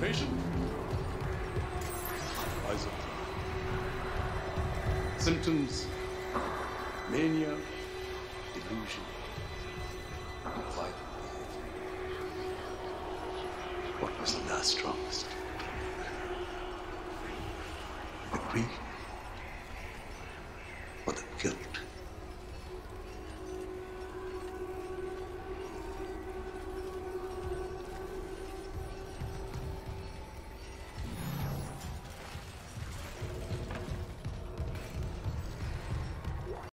Vision. Isaac. Symptoms. Mania. Delusion. Implied What was the last strongest? The grief, Or the guilt?